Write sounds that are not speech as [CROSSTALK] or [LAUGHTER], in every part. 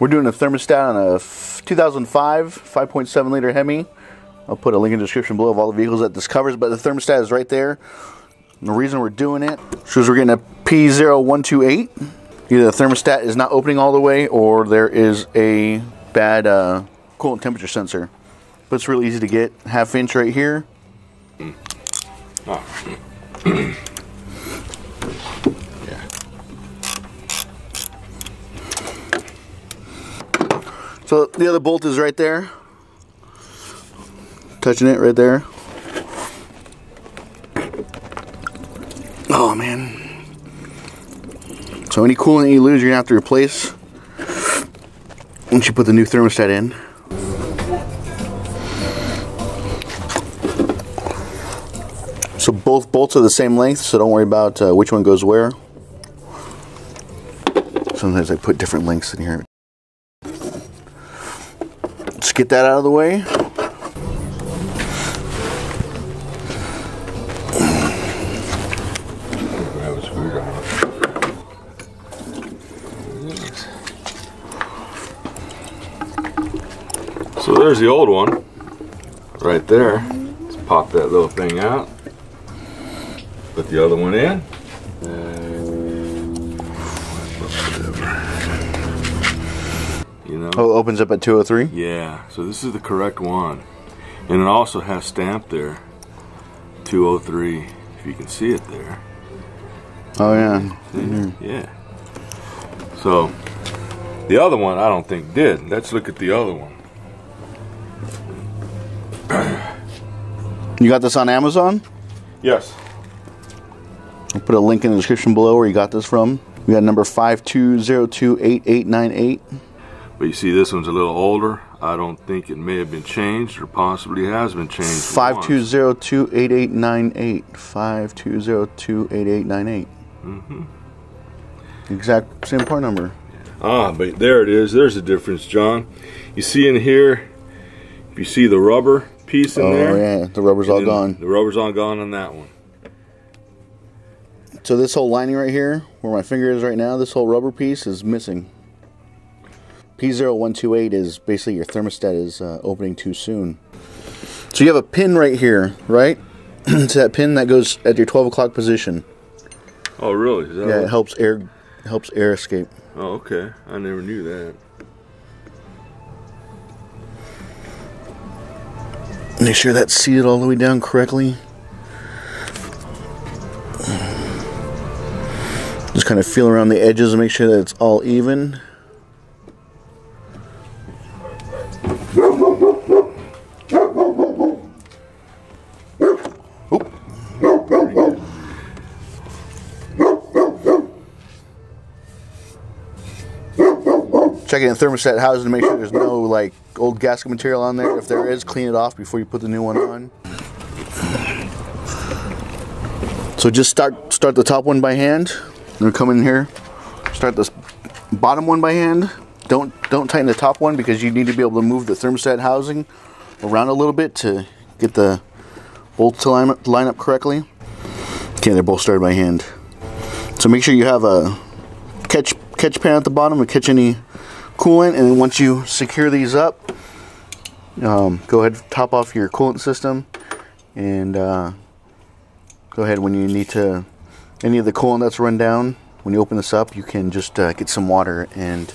We're doing a thermostat on a 2005 5.7 liter Hemi. I'll put a link in the description below of all the vehicles that this covers, but the thermostat is right there. And the reason we're doing it shows we're getting a P0128. Either the thermostat is not opening all the way or there is a bad uh, coolant temperature sensor. But it's really easy to get. Half inch right here. [CLEARS THROAT] [CLEARS THROAT] So the other bolt is right there. Touching it right there. Oh man. So any coolant you lose, you're gonna have to replace once you put the new thermostat in. So both bolts are the same length, so don't worry about uh, which one goes where. Sometimes I put different lengths in here. Get that out of the way. So there's the old one, right there. Let's pop that little thing out. Put the other one in. Know? Oh, it opens up at 203. Yeah, so this is the correct one. And it also has stamped there 203, if you can see it there. Oh yeah. See? Mm-hmm. Yeah. So the other one I don't think did. Let's look at the other one. You got this on Amazon? Yes. I'll put a link in the description below where you got this from. We got number 52028898. But you see this one's a little older. I don't think it may have been changed or possibly has been changed. once. 52028898. 52028898. Mm-hmm. Exact same part number. Ah, but there it is. There's a difference, John. You see in here, if you see the rubber piece in oh there. yeah, the rubber's all gone. The rubber's all gone on that one. So this whole lining right here, where my finger is right now, this whole rubber piece is missing. P0128 is basically your thermostat is uh, opening too soon. So you have a pin right here, right? [CLEARS THROAT] it's that pin that goes at your 12 o'clock position. Oh, really? Is that Yeah, it helps air helps air escape. Oh, okay. I never knew that. Make sure that's seated all the way down correctly. Just kind of feel around the edges and make sure that it's all even. Checking the thermostat housing to make sure there's no like old gasket material on there. If there is, clean it off before you put the new one on. So just start start the top one by hand. Then come in here, start this bottom one by hand. Don't don't tighten the top one because you need to be able to move the thermostat housing around a little bit to get the bolts to line up, line up correctly. Okay, they're both started by hand. So make sure you have a catch catch pan at the bottom to catch any coolant, and once you secure these up, um, go ahead top off your coolant system, and uh, go ahead when you need to any of the coolant that's run down. When you open this up, you can just uh, get some water and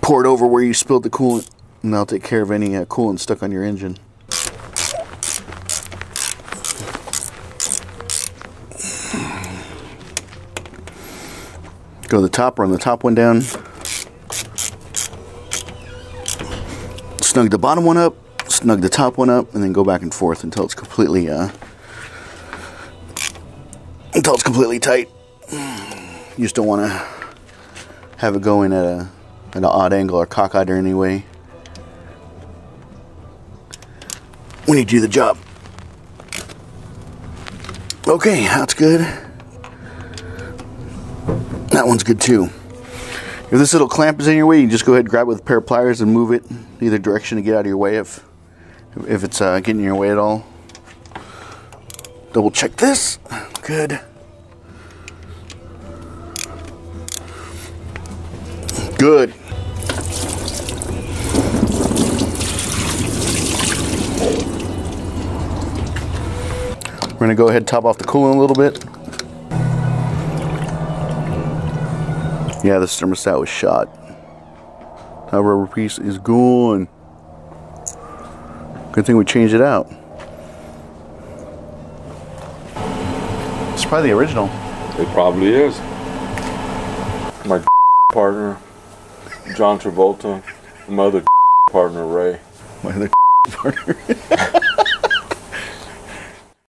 pour it over where you spilled the coolant, and that'll take care of any uh, coolant stuck on your engine. Go to the top, run the top one down. Snug the bottom one up, snug the top one up, and then go back and forth until it's completely uh, until it's completely tight. You just don't want to have it going at a at an odd angle or cockeyed or any way. When you do the job. Okay, that's good. That one's good too. If this little clamp is in your way, you can just go ahead and grab it with a pair of pliers and move it either direction to get out of your way if if it's uh, getting in your way at all. Double check this. Good. Good. We're going to go ahead and top off the coolant a little bit. Yeah, this thermostat was shot. That rubber piece is gone. Good thing we changed it out. It's probably the original. It probably is. My [LAUGHS] partner, John Travolta, my other [LAUGHS] partner, Ray. My other [LAUGHS] partner.